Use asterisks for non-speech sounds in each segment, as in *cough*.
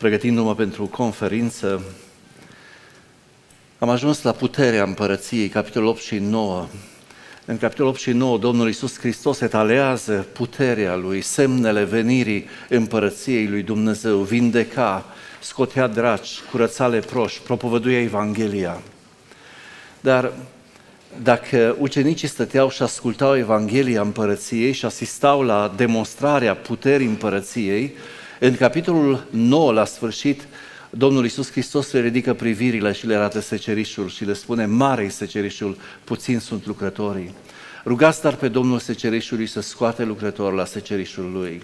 pregătindu-mă pentru conferință, am ajuns la puterea împărăției, capitolul 8 și 9. În capitolul 8 și 9, Domnul Iisus Hristos etalează puterea Lui, semnele venirii împărăției Lui Dumnezeu, vindeca, scotea draci, curăța leproși, propovăduia Evanghelia. Dar dacă ucenicii stăteau și ascultau Evanghelia împărăției și asistau la demonstrarea puterii împărăției, în capitolul 9, la sfârșit, Domnul Iisus Hristos le ridică privirile și le arată secerișul și le spune, mare este secerișul, puțin sunt lucrătorii. Rugați dar pe Domnul secerișului să scoate lucrători la secerișul lui.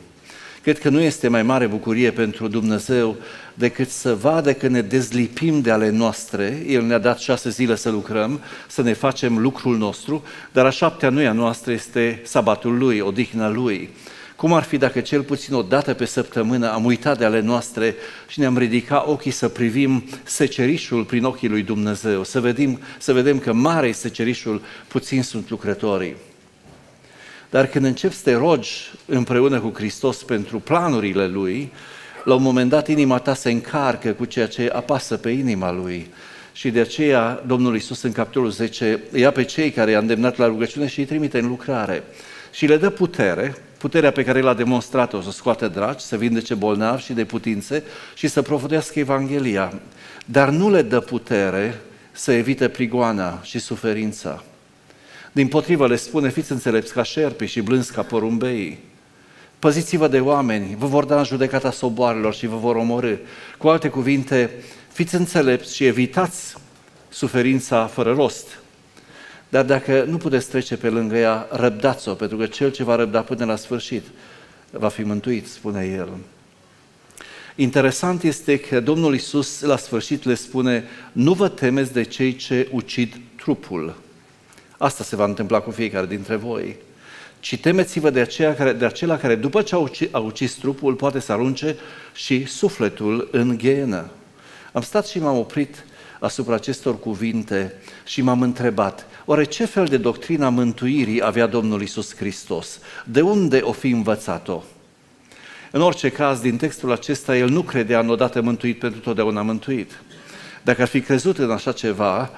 Cred că nu este mai mare bucurie pentru Dumnezeu decât să vadă că ne dezlipim de ale noastre. El ne-a dat șase zile să lucrăm, să ne facem lucrul nostru, dar a șaptea nu e a noastră, este sabatul Lui, odihna Lui. Cum ar fi dacă cel puțin o dată pe săptămână am uitat de ale noastre și ne-am ridicat ochii să privim secerișul prin ochii lui Dumnezeu, să vedem, să vedem că mare este secerișul, puțin sunt lucrătorii. Dar când începi să te rogi împreună cu Hristos pentru planurile Lui, la un moment dat inima ta se încarcă cu ceea ce apasă pe inima Lui. Și de aceea Domnul Iisus în capitolul 10 ia pe cei care i-a îndemnat la rugăciune și îi trimite în lucrare. Și le dă putere, puterea pe care l-a demonstrat-o, să scoate dragi, să vindece bolnavi și de putințe și să profudească Evanghelia. Dar nu le dă putere să evite prigoana și suferința. Din potrivă le spune, fiți înțelepți ca șerpi și blânzi ca porumbeii. Păziți-vă de oameni, vă vor da în judecata soboarelor și vă vor omorâ. Cu alte cuvinte, fiți înțelepți și evitați suferința fără rost. Dar dacă nu puteți trece pe lângă ea, răbdați-o, pentru că cel ce va răbda până la sfârșit va fi mântuit, spune el. Interesant este că Domnul Isus la sfârșit le spune, nu vă temeți de cei ce ucid trupul. Asta se va întâmpla cu fiecare dintre voi. Ci temeți-vă de, aceea care, de acela care după ce a ucis, a ucis trupul poate să arunce și sufletul în ghenă. Am stat și m-am oprit asupra acestor cuvinte și m-am întrebat, oare ce fel de doctrina mântuirii avea Domnul Isus Hristos? De unde o fi învățat-o? În orice caz, din textul acesta, el nu credea în odată mântuit pentru totdeauna mântuit. Dacă ar fi crezut în așa ceva,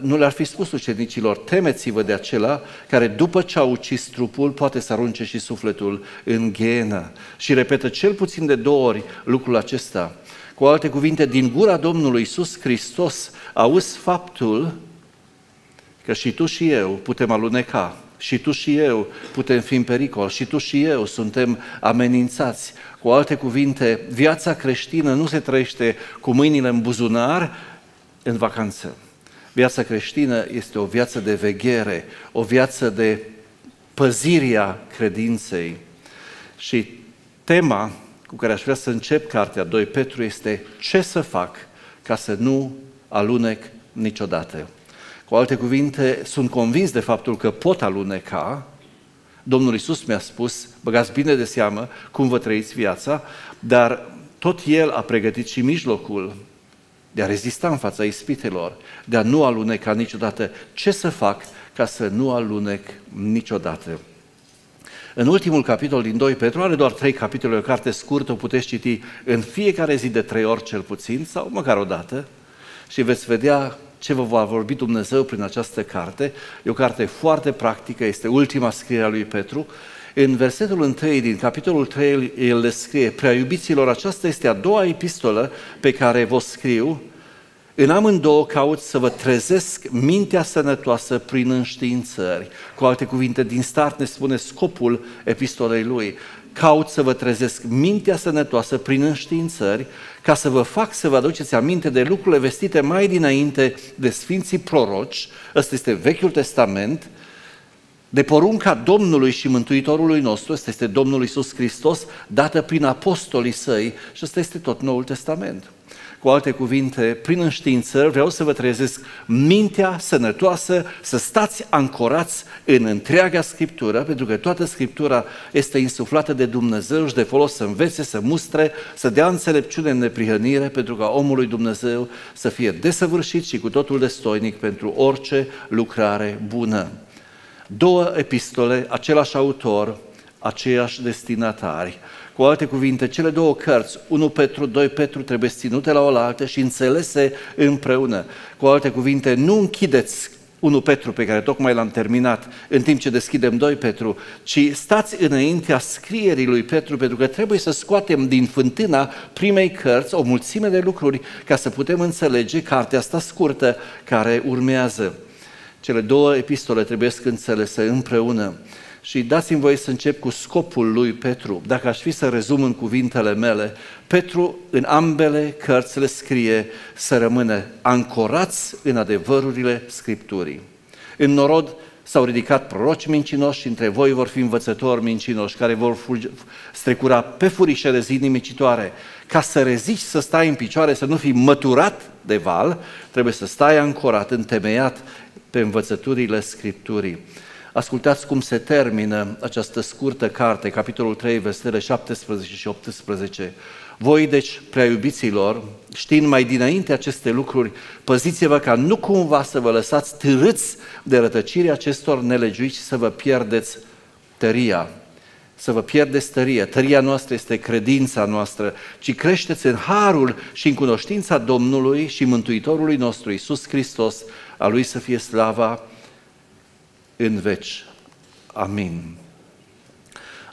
nu le-ar fi spus ucenicilor, temeți-vă de acela care după ce a ucis trupul poate să arunce și sufletul în ghenă. Și repetă cel puțin de două ori lucrul acesta. Cu alte cuvinte, din gura Domnului Isus Hristos auzi faptul că și tu și eu putem aluneca, și tu și eu putem fi în pericol, și tu și eu suntem amenințați. Cu alte cuvinte, viața creștină nu se trăiește cu mâinile în buzunar, în vacanță. Viața creștină este o viață de veghere, o viață de păzirea credinței. Și tema cu care aș vrea să încep cartea 2 Petru este ce să fac ca să nu alunec niciodată. Cu alte cuvinte, sunt convins de faptul că pot aluneca. Domnul Isus mi-a spus, băgați bine de seamă cum vă trăiți viața, dar tot El a pregătit și mijlocul de a rezista în fața ispitelor, de a nu aluneca niciodată. Ce să fac ca să nu alunec niciodată? În ultimul capitol din 2 Petru, are doar trei capitole, o carte scurtă, o puteți citi în fiecare zi de trei ori cel puțin, sau măcar o dată, și veți vedea ce vă va vorbi Dumnezeu prin această carte. E o carte foarte practică, este ultima scriere a lui Petru în versetul 1 din capitolul 3, el le scrie, prea iubiților, aceasta este a doua epistolă pe care vă scriu, în amândouă caut să vă trezesc mintea sănătoasă prin înștiințări. Cu alte cuvinte, din start ne spune scopul epistolei lui. Caut să vă trezesc mintea sănătoasă prin înștiințări, ca să vă fac să vă aduceți aminte de lucrurile vestite mai dinainte de Sfinții Proroci, ăsta este Vechiul Testament, de porunca Domnului și Mântuitorului nostru, ăsta este Domnul Isus Hristos, dată prin apostolii săi. Și ăsta este tot Noul Testament. Cu alte cuvinte, prin înștiință vreau să vă trezesc mintea sănătoasă, să stați ancorați în întreaga Scriptură, pentru că toată Scriptura este insuflată de Dumnezeu și de folos să învețe, să mustre, să dea înțelepciune în neprihănire, pentru ca omul lui Dumnezeu să fie desăvârșit și cu totul destoinic pentru orice lucrare bună două epistole, același autor, aceiași destinatari. Cu alte cuvinte, cele două cărți, 1 Petru, 2 Petru, trebuie ținute la oaltă și înțelese împreună. Cu alte cuvinte, nu închideți 1 Petru pe care tocmai l-am terminat, în timp ce deschidem 2 Petru, ci stați înaintea scrierii lui Petru, pentru că trebuie să scoatem din fântâna primei cărți o mulțime de lucruri ca să putem înțelege cartea asta scurtă care urmează. Cele două epistole trebuie să înțelese împreună. Și dați-mi voie să încep cu scopul lui Petru. Dacă aș fi să rezum în cuvintele mele, Petru în ambele cărți le scrie să rămână ancorați în adevărurile Scripturii. În norod s-au ridicat proroci mincinoși și între voi vor fi învățători mincinoși care vor strecura pe furișele zi nimicitoare. Ca să rezici să stai în picioare, să nu fii măturat de val, trebuie să stai ancorat, întemeiat pe învățăturile Scripturii. Ascultați cum se termină această scurtă carte, capitolul 3, versetele 17 și 18. Voi, deci, prea iubiților, știind mai dinainte aceste lucruri, păziți-vă ca nu cumva să vă lăsați târâți de rătăcirea acestor nelegiuiți și să vă pierdeți tăria. Să vă pierdeți tăria. Tăria noastră este credința noastră, ci creșteți în harul și în cunoștința Domnului și Mântuitorului nostru, Isus Hristos, a Lui să fie slava în veci. Amin.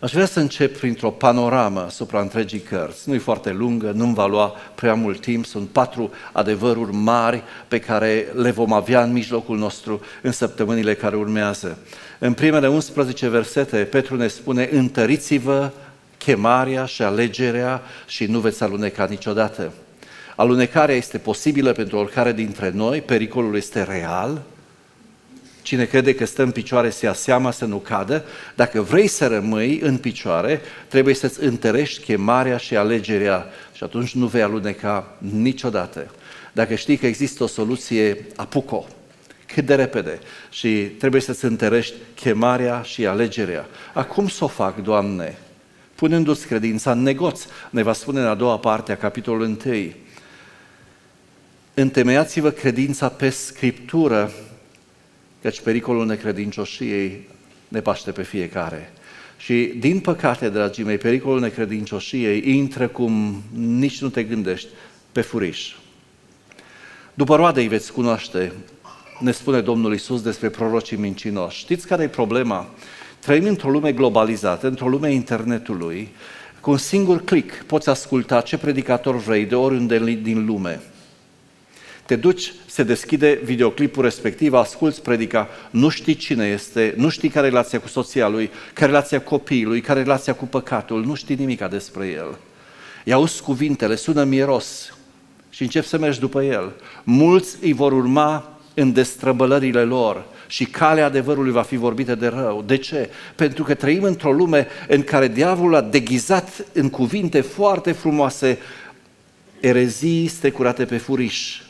Aș vrea să încep printr-o panoramă asupra întregii cărți. Nu e foarte lungă, nu-mi va lua prea mult timp, sunt patru adevăruri mari pe care le vom avea în mijlocul nostru în săptămânile care urmează. În primele 11 versete, Petru ne spune, întăriți-vă chemarea și alegerea și nu veți aluneca niciodată. Alunecarea este posibilă pentru oricare dintre noi, pericolul este real, Cine crede că stă în picioare se ia seama să nu cadă. Dacă vrei să rămâi în picioare, trebuie să-ți întărești chemarea și alegerea și atunci nu vei aluneca niciodată. Dacă știi că există o soluție, apuco cât de repede și trebuie să-ți întărești chemarea și alegerea. Acum să o fac, Doamne? Punându-ți credința în negoț, ne va spune în a doua parte a capitolului 1. Întemeiați-vă credința pe Scriptură căci pericolul necredincioșiei ne paște pe fiecare. Și, din păcate, dragii mei, pericolul necredincioșiei intră cum nici nu te gândești, pe furiș. După roade îi veți cunoaște, ne spune Domnul Isus despre prorocii mincinoși. Știți care e problema? Trăim într-o lume globalizată, într-o lume internetului, cu un singur click poți asculta ce predicator vrei de oriunde din lume. Te duci, se deschide videoclipul respectiv, asculți predica, nu știi cine este, nu știi care relația cu soția lui, care relația copilului, care relația cu păcatul, nu știi nimica despre el. I auzi cuvintele, sună miros și încep să mergi după el. Mulți îi vor urma în destrăbălările lor și calea adevărului va fi vorbită de rău. De ce? Pentru că trăim într-o lume în care diavolul a deghizat în cuvinte foarte frumoase erezii strecurate pe furiș,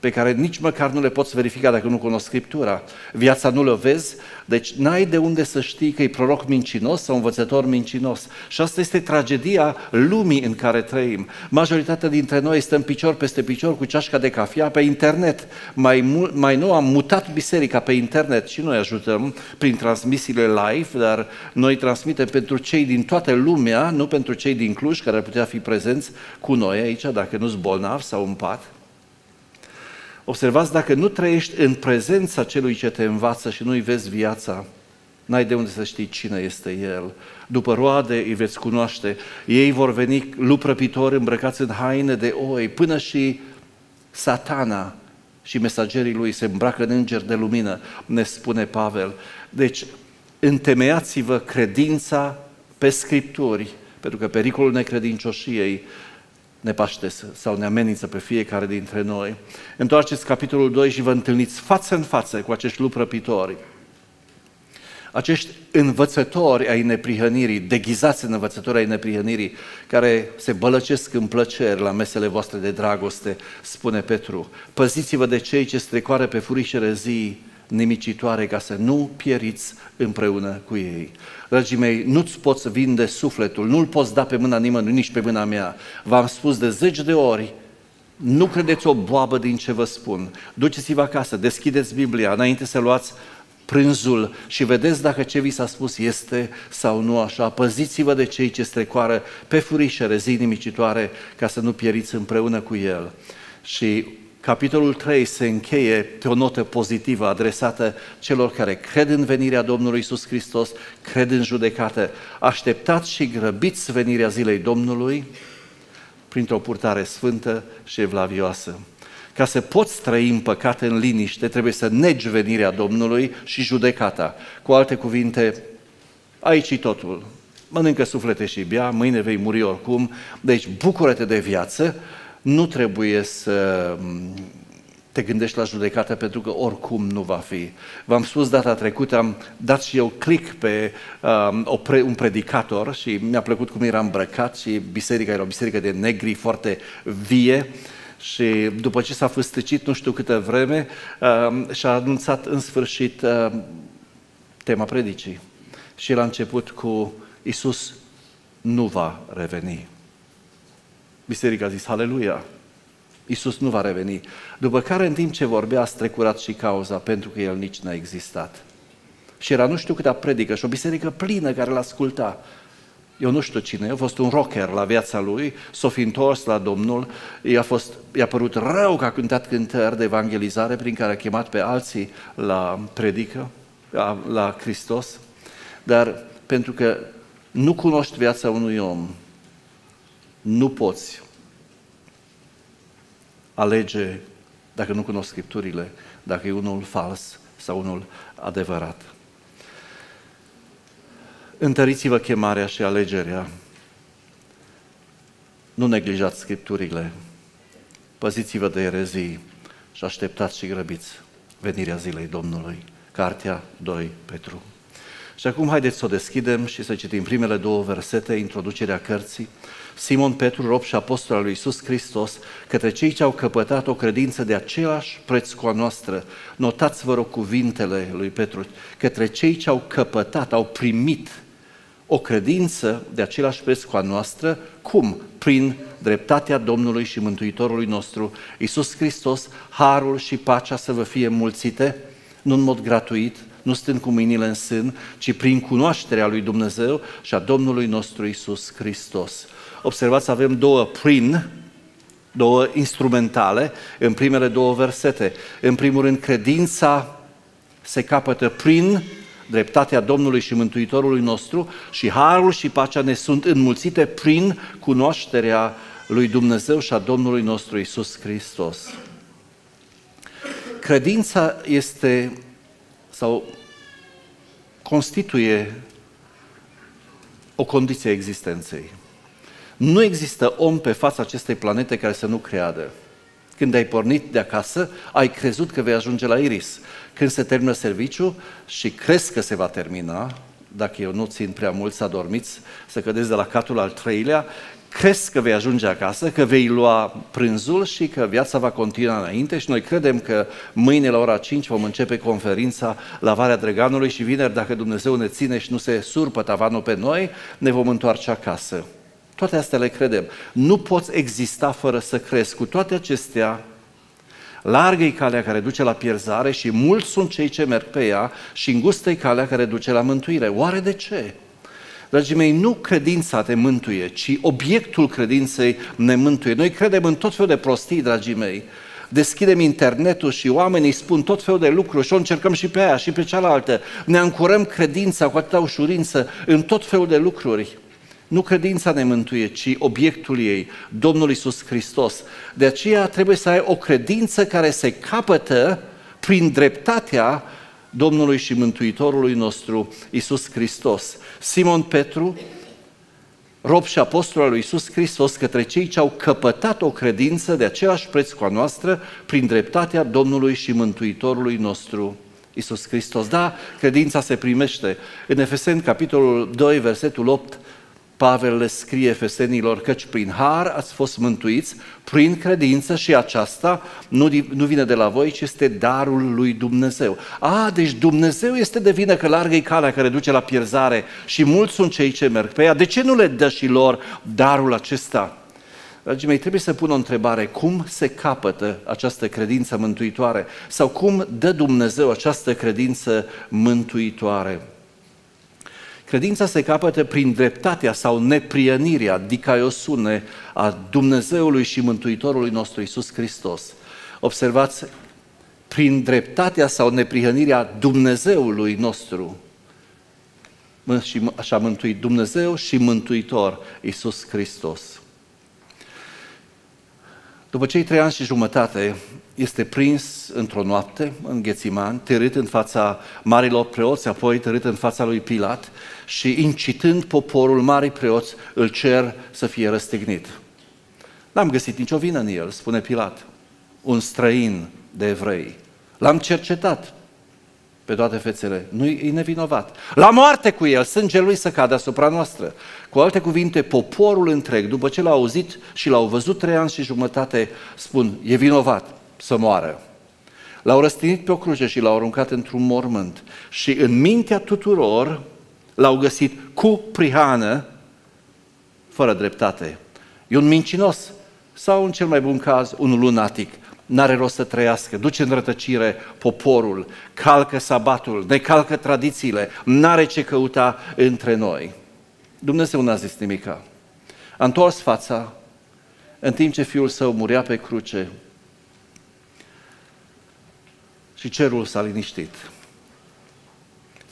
pe care nici măcar nu le poți verifica dacă nu cunosc Scriptura. Viața nu le vezi, deci n-ai de unde să știi că e proroc mincinos sau învățător mincinos. Și asta este tragedia lumii în care trăim. Majoritatea dintre noi stăm picior peste picior cu ceașca de cafea pe internet. Mai, mai nou am mutat biserica pe internet și noi ajutăm prin transmisiile live, dar noi transmitem pentru cei din toată lumea, nu pentru cei din Cluj care ar putea fi prezenți cu noi aici, dacă nu-s bolnavi sau în pat. Observați, dacă nu trăiești în prezența celui ce te învață și nu-i vezi viața, n-ai de unde să știi cine este El. După roade îi veți cunoaște. Ei vor veni luprăpitori îmbrăcați în haine de oi, până și satana și mesagerii lui se îmbracă în îngeri de lumină, ne spune Pavel. Deci, întemeiați-vă credința pe Scripturi, pentru că pericolul necredincioșiei ne paște sau ne amenință pe fiecare dintre noi. Întoarceți capitolul 2 și vă întâlniți față în față cu acești luprăpitori. Acești învățători ai neprihănirii, deghizați în învățători ai neprihănirii, care se bălăcesc în plăceri la mesele voastre de dragoste, spune Petru. Păziți-vă de cei ce strecoare pe furișele zi nimicitoare ca să nu pieriți împreună cu ei. Dragii mei, nu-ți poți vinde sufletul, nu-l poți da pe mâna nimănui, nici pe mâna mea. V-am spus de zeci de ori, nu credeți o boabă din ce vă spun. Duceți-vă acasă, deschideți Biblia, înainte să luați prânzul și vedeți dacă ce vi s-a spus este sau nu așa. Păziți-vă de cei ce strecoară pe furișe rezii nimicitoare ca să nu pieriți împreună cu el. Și capitolul 3 se încheie pe o notă pozitivă adresată celor care cred în venirea Domnului Isus Hristos, cred în judecată. Așteptați și grăbiți venirea zilei Domnului printr-o purtare sfântă și evlavioasă. Ca să poți trăi în păcat în liniște, trebuie să negi venirea Domnului și judecata. Cu alte cuvinte, aici e totul. Mănâncă suflete și bea, mâine vei muri oricum, deci bucură-te de viață, nu trebuie să mm, te gândești la judecată pentru că oricum nu va fi. V-am spus data trecută, am dat și eu click pe um, o pre, un predicator și mi-a plăcut cum era îmbrăcat și biserica era o biserică de negri foarte vie și după ce s-a fâstăcit nu știu câtă vreme um, și-a anunțat în sfârșit um, tema predicii. Și el a început cu Isus nu va reveni. Biserica a zis, Haleluia! Iisus nu va reveni. După care, în timp ce vorbea, a strecurat și cauza, pentru că El nici n-a existat. Și era nu știu câta predică și o biserică plină care l asculta. Eu nu știu cine, a fost un rocker la viața lui, s-a fi întors la Domnul, i-a, fost, i-a părut rău că a cântat cântări de evangelizare prin care a chemat pe alții la predică, la, la Hristos, dar pentru că nu cunoști viața unui om, nu poți alege, dacă nu cunosc Scripturile, dacă e unul fals sau unul adevărat. Întăriți-vă chemarea și alegerea. Nu neglijați Scripturile. Păziți-vă de erezii și așteptați și grăbiți venirea zilei Domnului. Cartea 2 Petru. Și acum haideți să o deschidem și să citim primele două versete, introducerea cărții. Simon Petru, rob și apostol al lui Iisus Hristos, către cei ce au căpătat o credință de același preț cu a noastră. Notați, vă rog, cuvintele lui Petru, către cei ce au căpătat, au primit o credință de același preț cu a noastră, cum? Prin dreptatea Domnului și Mântuitorului nostru, Iisus Hristos, harul și pacea să vă fie mulțite, nu în mod gratuit, nu stând cu mâinile în sân, ci prin cunoașterea lui Dumnezeu și a Domnului nostru Isus Hristos. Observați, avem două prin, două instrumentale în primele două versete. În primul rând, credința se capătă prin dreptatea Domnului și Mântuitorului nostru și harul și pacea ne sunt înmulțite prin cunoașterea lui Dumnezeu și a Domnului nostru Isus Hristos. Credința este sau constituie o condiție a existenței. Nu există om pe fața acestei planete care să nu creadă. Când ai pornit de acasă, ai crezut că vei ajunge la Iris. Când se termină serviciu și crezi că se va termina, dacă eu nu țin prea mult să adormiți, să cădeți de la catul al treilea, crezi că vei ajunge acasă, că vei lua prânzul și că viața va continua înainte și noi credem că mâine la ora 5 vom începe conferința la Varea Drăganului și vineri, dacă Dumnezeu ne ține și nu se surpă tavanul pe noi, ne vom întoarce acasă. Toate astea le credem. Nu poți exista fără să crezi. Cu toate acestea, largă e calea care duce la pierzare și mulți sunt cei ce merg pe ea și îngustă calea care duce la mântuire. Oare de ce? Dragii mei, nu credința te mântuie, ci obiectul credinței ne mântuie. Noi credem în tot felul de prostii, dragii mei. Deschidem internetul și oamenii spun tot felul de lucruri și o încercăm și pe aia și pe cealaltă. Ne ancurăm credința cu atâta ușurință în tot felul de lucruri. Nu credința ne mântuie, ci obiectul ei, Domnul Isus Hristos. De aceea trebuie să ai o credință care se capătă prin dreptatea Domnului și Mântuitorului nostru, Isus Hristos. Simon Petru, rob și apostol al lui Isus Hristos, către cei ce au căpătat o credință de același preț cu a noastră, prin dreptatea Domnului și Mântuitorului nostru, Isus Hristos. Da, credința se primește. În Efeseni, capitolul 2, versetul 8, Pavel le scrie fesenilor căci prin har ați fost mântuiți, prin credință și aceasta nu, nu vine de la voi, ci este darul lui Dumnezeu. A, deci Dumnezeu este de vină că largă calea care duce la pierzare și mulți sunt cei ce merg pe ea. De ce nu le dă și lor darul acesta? Dragii mei, trebuie să pun o întrebare. Cum se capătă această credință mântuitoare? Sau cum dă Dumnezeu această credință mântuitoare? Credința se capătă prin dreptatea sau neprienirea, dicaiosune, a Dumnezeului și Mântuitorului nostru Isus Hristos. Observați, prin dreptatea sau neprihănirea Dumnezeului nostru, și așa mântuit Dumnezeu și Mântuitor Isus Hristos. După cei trei ani și jumătate, este prins într-o noapte în Ghețiman, târât în fața marilor preoți, apoi târât în fața lui Pilat și incitând poporul marii preoți, îl cer să fie răstignit. N-am găsit nicio vină în el, spune Pilat, un străin de evrei. L-am cercetat pe toate fețele. Nu e nevinovat. La moarte cu el, sângele lui să cadă asupra noastră. Cu alte cuvinte, poporul întreg, după ce l-au auzit și l-au văzut trei ani și jumătate, spun, e vinovat să moară. L-au răstinit pe o cruce și l-au aruncat într-un mormânt. Și în mintea tuturor l-au găsit cu prihană, fără dreptate. E un mincinos sau, în cel mai bun caz, un lunatic n-are rost să trăiască, duce în rătăcire poporul, calcă sabatul, ne calcă tradițiile, n-are ce căuta între noi. Dumnezeu n-a zis nimica. A întors fața în timp ce fiul său murea pe cruce și cerul s-a liniștit.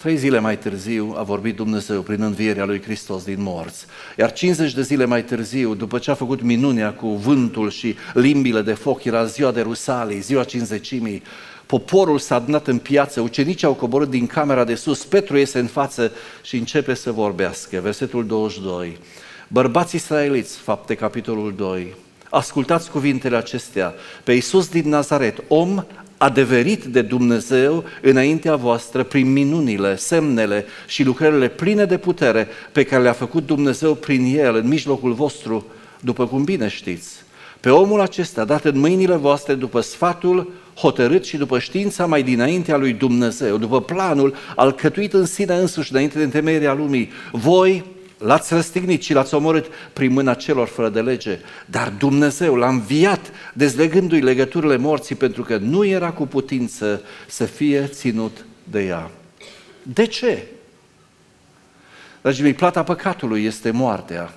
Trei zile mai târziu a vorbit Dumnezeu prin învierea lui Hristos din morți. Iar 50 de zile mai târziu, după ce a făcut minunea cu vântul și limbile de foc, era ziua de Rusalii, ziua cinzecimii, poporul s-a adunat în piață, ucenicii au coborât din camera de sus, Petru iese în față și începe să vorbească. Versetul 22. Bărbați israeliți, fapte capitolul 2, ascultați cuvintele acestea. Pe Iisus din Nazaret, om adeverit de Dumnezeu înaintea voastră prin minunile, semnele și lucrările pline de putere pe care le-a făcut Dumnezeu prin El în mijlocul vostru, după cum bine știți. Pe omul acesta dat în mâinile voastre după sfatul hotărât și după știința mai dinaintea lui Dumnezeu, după planul alcătuit în sine însuși înainte de întemeierea lumii, voi l-ați răstignit și l-ați omorât prin mâna celor fără de lege, dar Dumnezeu l-a înviat dezlegându-i legăturile morții pentru că nu era cu putință să fie ținut de ea. De ce? Dragii mei, plata păcatului este moartea.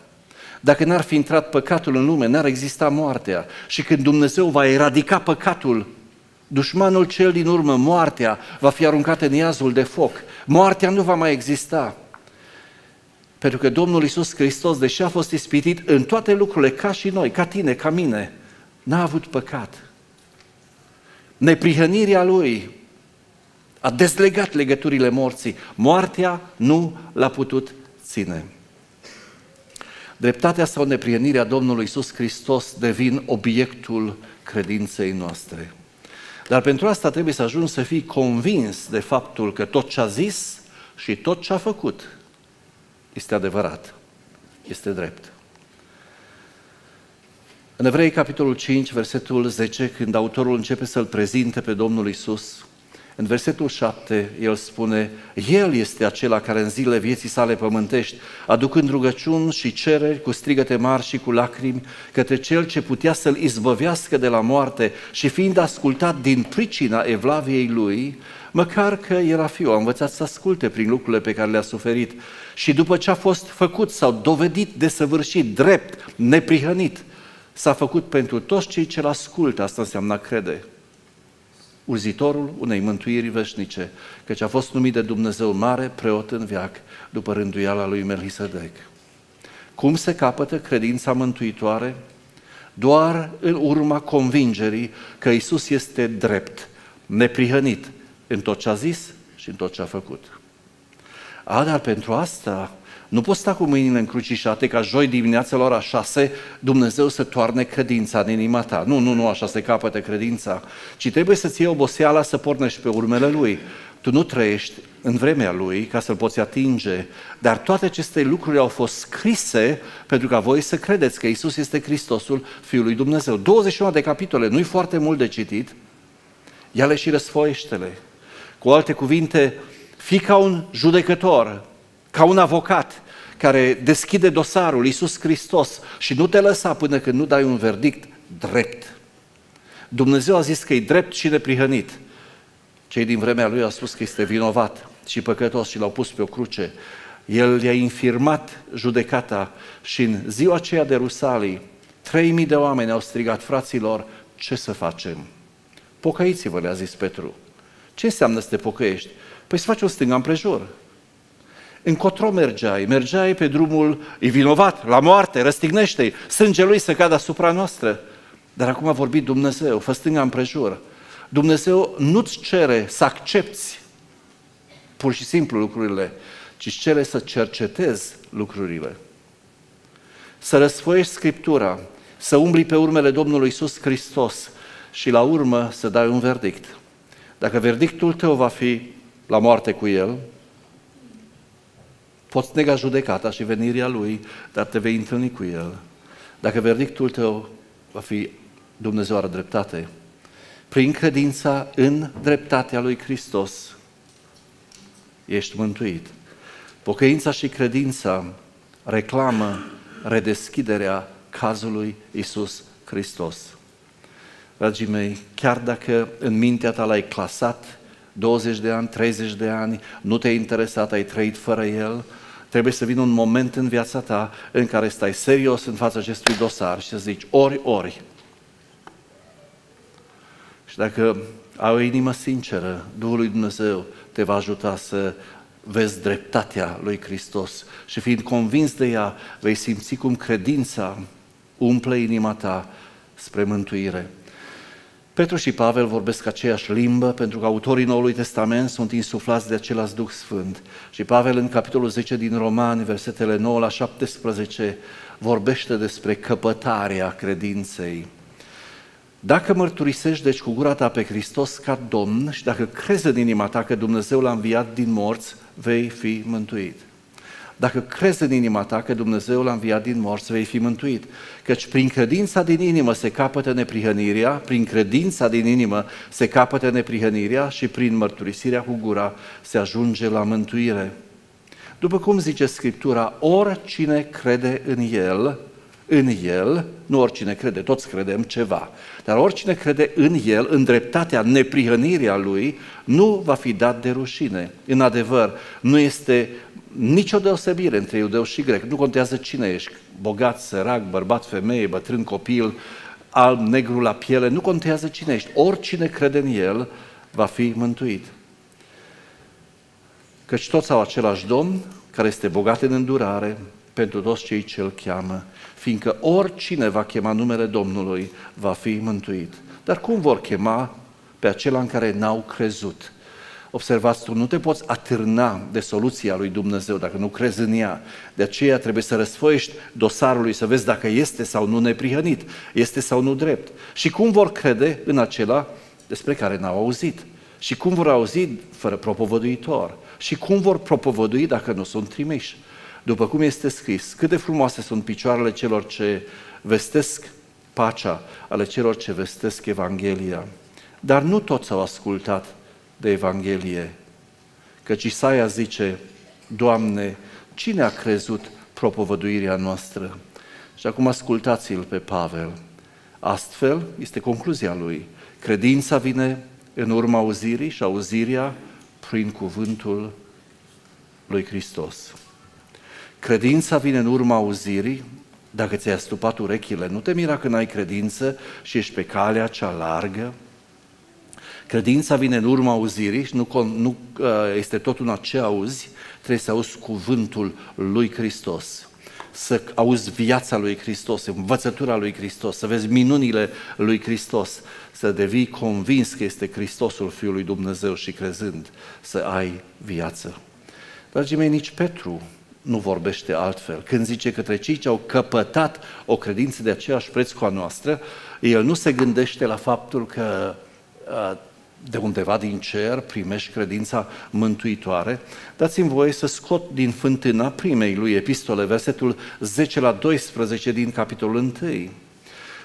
Dacă n-ar fi intrat păcatul în lume, n-ar exista moartea. Și când Dumnezeu va eradica păcatul, dușmanul cel din urmă, moartea, va fi aruncat în iazul de foc. Moartea nu va mai exista. Pentru că Domnul Isus Hristos, deși a fost ispitit în toate lucrurile, ca și noi, ca tine, ca mine, n-a avut păcat. Neprihănirea Lui a dezlegat legăturile morții. Moartea nu l-a putut ține. Dreptatea sau neprihănirea Domnului Isus Hristos devin obiectul credinței noastre. Dar pentru asta trebuie să ajungi să fii convins de faptul că tot ce a zis și tot ce a făcut este adevărat, este drept. În Evrei, capitolul 5, versetul 10, când autorul începe să-L prezinte pe Domnul Isus, în versetul 7, el spune, El este acela care în zilele vieții sale pământești, aducând rugăciuni și cereri cu strigăte mari și cu lacrimi către Cel ce putea să-L izbăvească de la moarte și fiind ascultat din pricina evlaviei Lui, măcar că era fiu, a învățat să asculte prin lucrurile pe care le-a suferit și după ce a fost făcut sau dovedit de săvârșit, drept, neprihănit, s-a făcut pentru toți cei ce-l ascultă, asta înseamnă a crede. Urzitorul unei mântuiri veșnice, căci a fost numit de Dumnezeu mare preot în viac, după rânduiala lui Melchisedec. Cum se capătă credința mântuitoare? Doar în urma convingerii că Isus este drept, neprihănit în tot ce a zis și în tot ce a făcut. A, dar pentru asta nu poți sta cu mâinile încrucișate ca joi dimineața la ora șase Dumnezeu să toarne credința în inima ta. Nu, nu, nu, așa se capătă credința, ci trebuie să-ți iei oboseala să pornești pe urmele Lui. Tu nu trăiești în vremea Lui ca să-L poți atinge, dar toate aceste lucruri au fost scrise pentru ca voi să credeți că Isus este Hristosul Fiul lui Dumnezeu. 21 de capitole, nu-i foarte mult de citit, ia-le și răsfoiește-le. Cu alte cuvinte, fii ca un judecător, ca un avocat care deschide dosarul, Iisus Hristos, și nu te lăsa până când nu dai un verdict drept. Dumnezeu a zis că e drept și neprihănit. Cei din vremea lui au spus că este vinovat și păcătos și l-au pus pe o cruce. El i-a infirmat judecata și în ziua aceea de Rusalii, 3000 de oameni au strigat, fraților, ce să facem? Pocăiți-vă, le-a zis Petru. Ce înseamnă să te pocăiești? Păi să faci o stânga împrejur. Încotro mergeai? Mergeai pe drumul, e vinovat, la moarte, răstignește-i, sângele lui să cadă asupra noastră. Dar acum a vorbit Dumnezeu, fă stânga împrejur. Dumnezeu nu-ți cere să accepti pur și simplu lucrurile, ci îți cere să cercetezi lucrurile. Să răsfoiești Scriptura, să umbli pe urmele Domnului Isus Hristos și la urmă să dai un verdict. Dacă verdictul tău va fi la moarte cu El, poți nega judecata și venirea Lui, dar te vei întâlni cu El. Dacă verdictul tău va fi Dumnezeu are dreptate, prin credința în dreptatea lui Hristos, ești mântuit. Pocăința și credința reclamă redeschiderea cazului Isus Hristos. Dragii mei, chiar dacă în mintea ta l-ai clasat 20 de ani, 30 de ani, nu te-ai interesat, ai trăit fără el, trebuie să vină un moment în viața ta în care stai serios în fața acestui dosar și să zici ori, ori. Și dacă ai o inimă sinceră, Duhul lui Dumnezeu te va ajuta să vezi dreptatea lui Hristos și fiind convins de ea, vei simți cum credința umple inima ta spre mântuire. Petru și Pavel vorbesc aceeași limbă pentru că autorii Noului Testament sunt insuflați de același Duh Sfânt. Și Pavel în capitolul 10 din Romani, versetele 9 la 17, vorbește despre căpătarea credinței. Dacă mărturisești deci cu gura ta pe Hristos ca Domn și dacă crezi în inima ta că Dumnezeu l-a înviat din morți, vei fi mântuit. Dacă crezi în inima ta că Dumnezeu l-a înviat din morți, vei fi mântuit. Căci prin credința din inimă se capătă neprihănirea, prin credința din inimă se capătă neprihănirea și prin mărturisirea cu gura se ajunge la mântuire. După cum zice Scriptura, oricine crede în El, în El, nu oricine crede, toți credem ceva, dar oricine crede în El, în dreptatea, neprihănirea Lui, nu va fi dat de rușine. În adevăr, nu este nicio deosebire între iudeu și grec. Nu contează cine ești, bogat, sărac, bărbat, femeie, bătrân, copil, alb, negru la piele, nu contează cine ești. Oricine crede în El va fi mântuit. Căci toți au același Domn, care este bogat în îndurare pentru toți cei ce îl cheamă, fiindcă oricine va chema numele Domnului va fi mântuit. Dar cum vor chema pe acela în care n-au crezut? Observați, tu nu te poți atârna de soluția lui Dumnezeu dacă nu crezi în ea. De aceea trebuie să răsfoiești dosarului, să vezi dacă este sau nu neprihănit, este sau nu drept. Și cum vor crede în acela despre care n-au auzit? Și cum vor auzi fără propovăduitor? Și cum vor propovădui dacă nu sunt trimiși? După cum este scris, cât de frumoase sunt picioarele celor ce vestesc pacea, ale celor ce vestesc Evanghelia. Dar nu toți au ascultat de Evanghelie. Căci Isaia zice, Doamne, cine a crezut propovăduirea noastră? Și acum ascultați-l pe Pavel. Astfel este concluzia lui. Credința vine în urma auzirii și auzirea prin cuvântul lui Hristos. Credința vine în urma auzirii, dacă ți-ai astupat urechile, nu te mira că n-ai credință și ești pe calea cea largă, Credința vine în urma auzirii și nu, nu uh, este tot una ce auzi, trebuie să auzi cuvântul lui Hristos, să auzi viața lui Hristos, învățătura lui Hristos, să vezi minunile lui Hristos, să devii convins că este Hristosul Fiului Dumnezeu și crezând să ai viață. Dragii mei, nici Petru nu vorbește altfel. Când zice către cei ce au căpătat o credință de aceeași preț cu a noastră, el nu se gândește la faptul că uh, de undeva din cer primești credința mântuitoare, dați-mi voie să scot din fântâna primei lui epistole, versetul 10 la 12 din capitolul 1.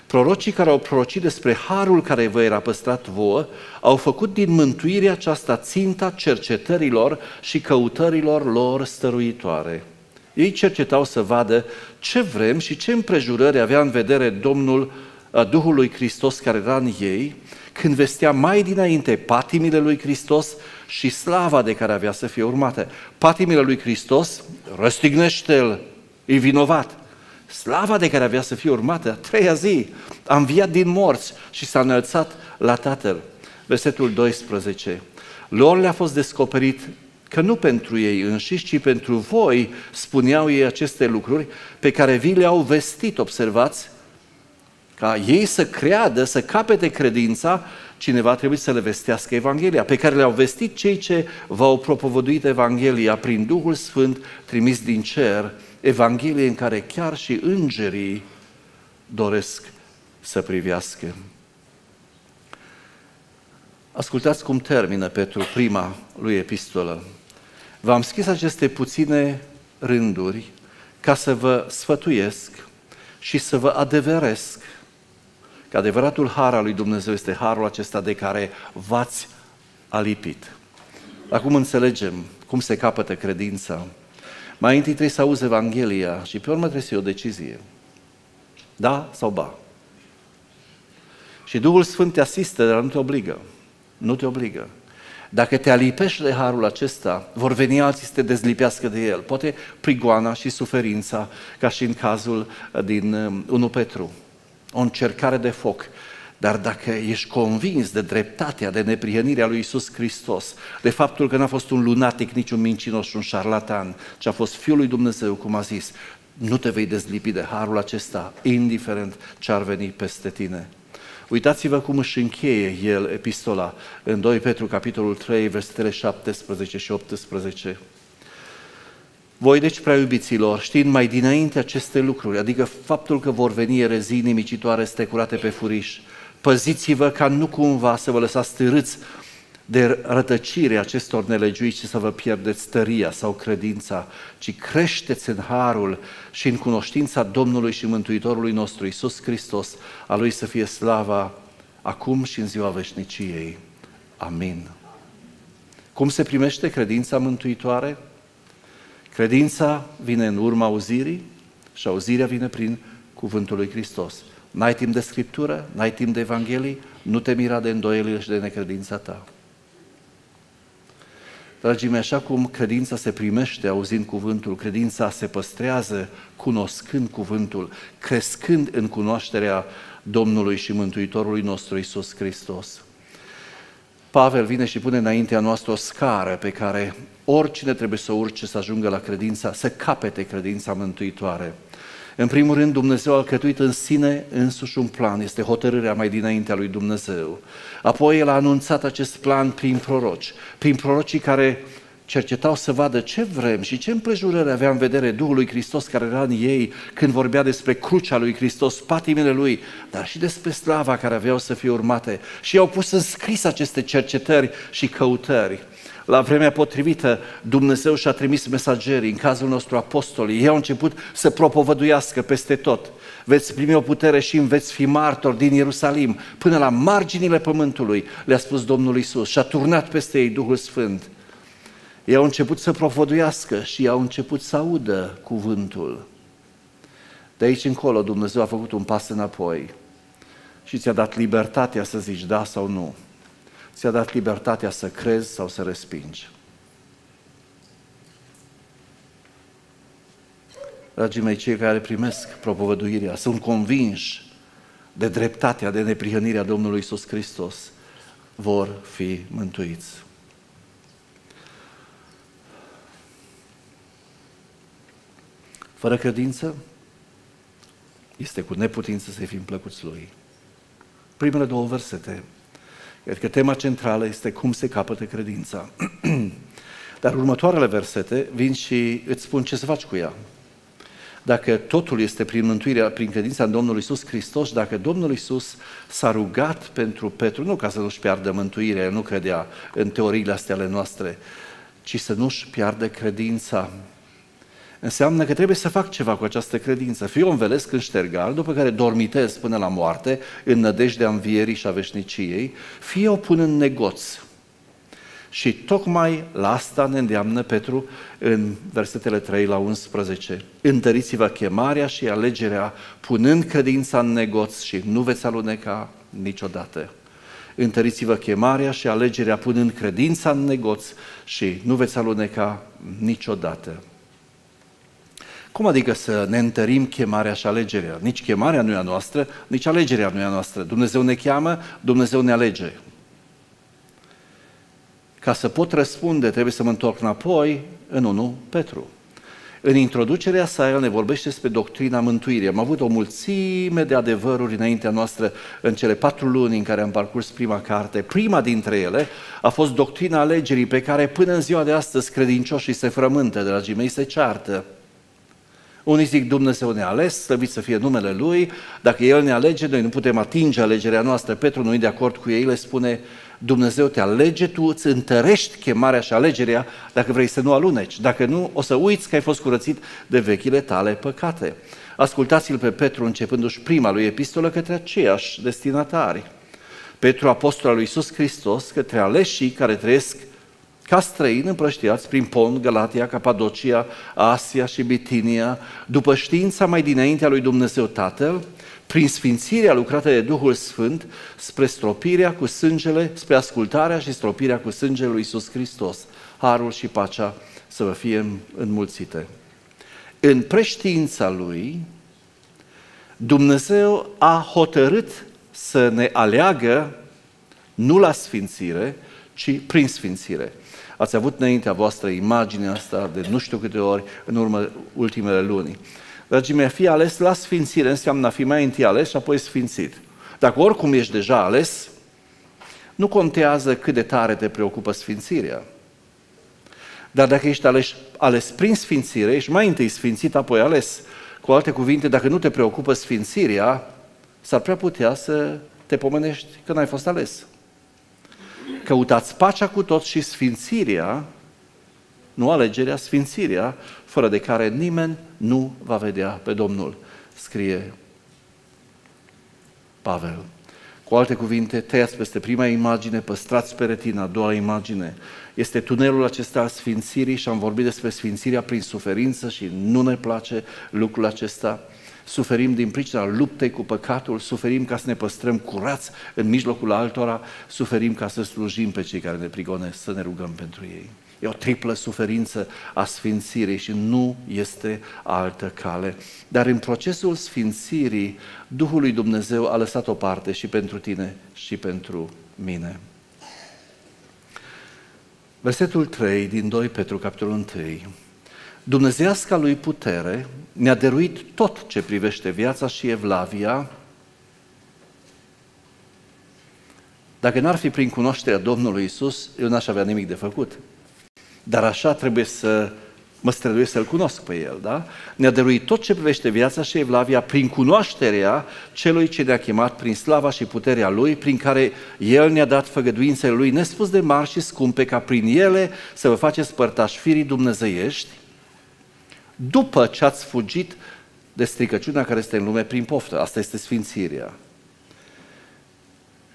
Prorocii care au prorocit despre harul care vă era păstrat vouă, au făcut din mântuirea aceasta ținta cercetărilor și căutărilor lor stăruitoare. Ei cercetau să vadă ce vrem și ce împrejurări avea în vedere Domnul Duhul lui Hristos care era în ei, când vestea mai dinainte patimile lui Hristos și slava de care avea să fie urmată. Patimile lui Hristos, răstignește-l, e vinovat. Slava de care avea să fie urmată, a treia zi, a înviat din morți și s-a înălțat la Tatăl. Versetul 12. Lor le-a fost descoperit că nu pentru ei înșiși, ci pentru voi spuneau ei aceste lucruri pe care vi le-au vestit, observați, ca ei să creadă, să capete credința, cineva trebuie să le vestească Evanghelia, pe care le-au vestit cei ce v-au propovăduit Evanghelia prin Duhul Sfânt trimis din cer, Evanghelie în care chiar și îngerii doresc să privească. Ascultați cum termină Petru prima lui epistolă. V-am scris aceste puține rânduri ca să vă sfătuiesc și să vă adeveresc că adevăratul har al lui Dumnezeu este harul acesta de care v-ați alipit. Acum înțelegem cum se capătă credința. Mai întâi trebuie să auzi Evanghelia și pe urmă trebuie să iei o decizie. Da sau ba? Și Duhul Sfânt te asistă, dar nu te obligă. Nu te obligă. Dacă te alipești de harul acesta, vor veni alții să te dezlipească de el. Poate prigoana și suferința, ca și în cazul din 1 um, Petru. O încercare de foc. Dar dacă ești convins de dreptatea, de neprihănirea lui Isus Hristos, de faptul că n-a fost un lunatic, nici un mincinos și un șarlatan, ci a fost Fiul lui Dumnezeu, cum a zis, nu te vei dezlipi de harul acesta, indiferent ce ar veni peste tine. Uitați-vă cum își încheie el epistola în 2 Petru, capitolul 3, versetele 17 și 18. Voi deci, prea iubiților, știind mai dinainte aceste lucruri, adică faptul că vor veni erezii nimicitoare stecurate pe furiș, păziți-vă ca nu cumva să vă lăsați târâți de rătăcire acestor nelegiuiți și să vă pierdeți tăria sau credința, ci creșteți în harul și în cunoștința Domnului și Mântuitorului nostru, Isus Hristos, a Lui să fie slava acum și în ziua veșniciei. Amin. Cum se primește credința mântuitoare? Credința vine în urma auzirii și auzirea vine prin cuvântul lui Hristos. N-ai timp de Scriptură, n-ai timp de Evanghelii, nu te mira de îndoielile și de necredința ta. Dragii mei, așa cum credința se primește auzind cuvântul, credința se păstrează cunoscând cuvântul, crescând în cunoașterea Domnului și Mântuitorului nostru Isus Hristos. Pavel vine și pune înaintea noastră o scară pe care oricine trebuie să urce să ajungă la credința, să capete credința mântuitoare. În primul rând, Dumnezeu a alcătuit în sine însuși un plan, este hotărârea mai dinaintea lui Dumnezeu. Apoi El a anunțat acest plan prin proroci, prin prorocii care cercetau să vadă ce vrem și ce împrejurări avea în vedere Duhul lui Hristos care era în ei când vorbea despre crucea lui Hristos, patimile lui, dar și despre slava care aveau să fie urmate. Și au pus în scris aceste cercetări și căutări. La vremea potrivită, Dumnezeu și-a trimis mesagerii, în cazul nostru apostolii. Ei au început să propovăduiască peste tot. Veți primi o putere și veți fi martori din Ierusalim până la marginile pământului, le-a spus Domnul Isus și a turnat peste ei Duhul Sfânt. Ei au început să propovăduiască și au început să audă cuvântul. De aici încolo Dumnezeu a făcut un pas înapoi și ți-a dat libertatea să zici da sau nu ți-a dat libertatea să crezi sau să respingi. Dragii mei, cei care primesc propovăduirea sunt convinși de dreptatea, de neprihănirea Domnului Isus Hristos, vor fi mântuiți. Fără credință, este cu neputință să fim plăcuți Lui. Primele două versete Cred că tema centrală este cum se capătă credința. *clears throat* Dar următoarele versete vin și îți spun ce să faci cu ea. Dacă totul este prin mântuirea, prin credința în Domnul Isus Hristos, dacă Domnul Isus s-a rugat pentru Petru, nu ca să nu-și piardă mântuirea, nu credea în teoriile astea ale noastre, ci să nu-și piardă credința înseamnă că trebuie să fac ceva cu această credință. Fie o învelesc în ștergar, după care dormitez până la moarte, în nădejdea învierii și a veșniciei, fie o pun în negoț. Și tocmai la asta ne îndeamnă Petru în versetele 3 la 11. Întăriți-vă chemarea și alegerea, punând credința în negoț și nu veți aluneca niciodată. Întăriți-vă chemarea și alegerea, punând credința în negoț și nu veți aluneca niciodată. Cum adică să ne întărim chemarea și alegerea? Nici chemarea nu e a noastră, nici alegerea nu e a noastră. Dumnezeu ne cheamă, Dumnezeu ne alege. Ca să pot răspunde, trebuie să mă întorc înapoi în 1 Petru. În introducerea sa, el ne vorbește despre doctrina mântuirii. Am avut o mulțime de adevăruri înaintea noastră în cele patru luni în care am parcurs prima carte. Prima dintre ele a fost doctrina alegerii pe care până în ziua de astăzi credincioșii se frământă, dragii mei, se ceartă. Unii zic Dumnezeu ne-a ales, slăvit să fie numele Lui, dacă El ne alege, noi nu putem atinge alegerea noastră. Petru nu e de acord cu ei, le spune Dumnezeu te alege, tu îți întărești chemarea și alegerea dacă vrei să nu aluneci. Dacă nu, o să uiți că ai fost curățit de vechile tale păcate. Ascultați-l pe Petru începându-și prima lui epistolă către aceiași destinatari. Petru, apostol al lui Iisus Hristos, către aleșii care trăiesc ca străini împrăștiați prin Pont, Galatia, Capadocia, Asia și Bitinia, după știința mai dinaintea lui Dumnezeu Tatăl, prin sfințirea lucrată de Duhul Sfânt spre stropirea cu sângele, spre ascultarea și stropirea cu sângele lui Iisus Hristos. Harul și pacea să vă fie înmulțite. În preștiința Lui, Dumnezeu a hotărât să ne aleagă nu la sfințire, ci prin sfințire. Ați avut înaintea voastră imaginea asta de nu știu câte ori în urmă ultimele luni. Dragii mei, a fi ales la sfințire înseamnă a fi mai întâi ales și apoi sfințit. Dacă oricum ești deja ales, nu contează cât de tare te preocupă sfințirea. Dar dacă ești ales, ales prin sfințire, ești mai întâi sfințit, apoi ales. Cu alte cuvinte, dacă nu te preocupă sfințirea, s-ar prea putea să te pomenești că n-ai fost ales. Căutați pacea cu toți și sfințirea, nu alegerea, sfințirea, fără de care nimeni nu va vedea pe Domnul, scrie Pavel. Cu alte cuvinte, tăiați peste prima imagine, păstrați pe retina a doua imagine. Este tunelul acesta al sfințirii și am vorbit despre sfințirea prin suferință și nu ne place lucrul acesta. Suferim din pricina luptei cu păcatul, suferim ca să ne păstrăm curați în mijlocul altora, suferim ca să slujim pe cei care ne prigonesc, să ne rugăm pentru ei. E o triplă suferință a sfințirii și nu este altă cale. Dar în procesul sfințirii, Duhul lui Dumnezeu a lăsat o parte și pentru tine și pentru mine. Versetul 3 din 2 Petru, capitolul 1. Dumnezeiasca lui putere ne-a dăruit tot ce privește viața și evlavia, Dacă n-ar fi prin cunoașterea Domnului Isus, eu n-aș avea nimic de făcut. Dar așa trebuie să mă străduiesc să-L cunosc pe El, da? Ne-a dăruit tot ce privește viața și evlavia prin cunoașterea celui ce ne-a chemat prin slava și puterea Lui, prin care El ne-a dat făgăduințele Lui nespus de mari și scumpe, ca prin ele să vă faceți părtași firii dumnezeiești, după ce ați fugit de stricăciunea care este în lume prin poftă. Asta este sfințirea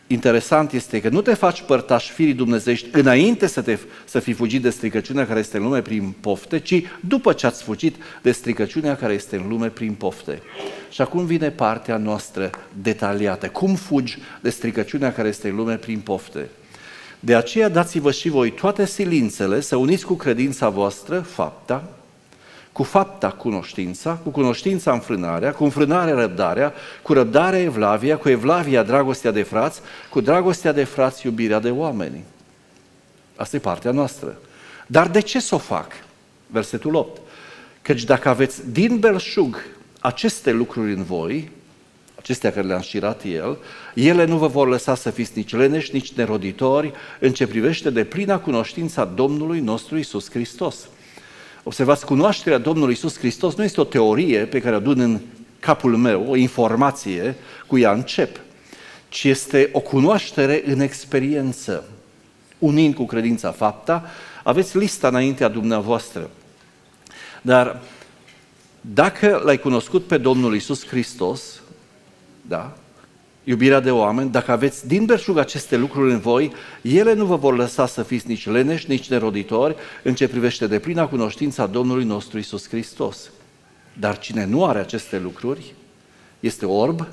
interesant este că nu te faci părtaș firii dumnezești înainte să, te, să fi fugit de stricăciunea care este în lume prin pofte, ci după ce ați fugit de stricăciunea care este în lume prin pofte. Și acum vine partea noastră detaliată. Cum fugi de stricăciunea care este în lume prin pofte? De aceea dați-vă și voi toate silințele să uniți cu credința voastră fapta, cu fapta cunoștința, cu cunoștința înfrânarea, cu înfrânarea răbdarea, cu răbdarea evlavia, cu evlavia dragostea de frați, cu dragostea de frați iubirea de oameni. Asta e partea noastră. Dar de ce să o fac? Versetul 8. Căci dacă aveți din belșug aceste lucruri în voi, acestea care le-a înșirat El, ele nu vă vor lăsa să fiți nici leneși, nici neroditori în ce privește de plina cunoștința Domnului nostru Isus Hristos. Observați, cunoașterea Domnului Isus Hristos nu este o teorie pe care o adun în capul meu, o informație, cu ea încep, ci este o cunoaștere în experiență. Unind cu credința fapta, aveți lista înaintea dumneavoastră. Dar dacă l-ai cunoscut pe Domnul Isus Hristos, da, iubirea de oameni, dacă aveți din belșug aceste lucruri în voi, ele nu vă vor lăsa să fiți nici leneși, nici neroditori în ce privește de plina cunoștința Domnului nostru Isus Hristos. Dar cine nu are aceste lucruri, este orb,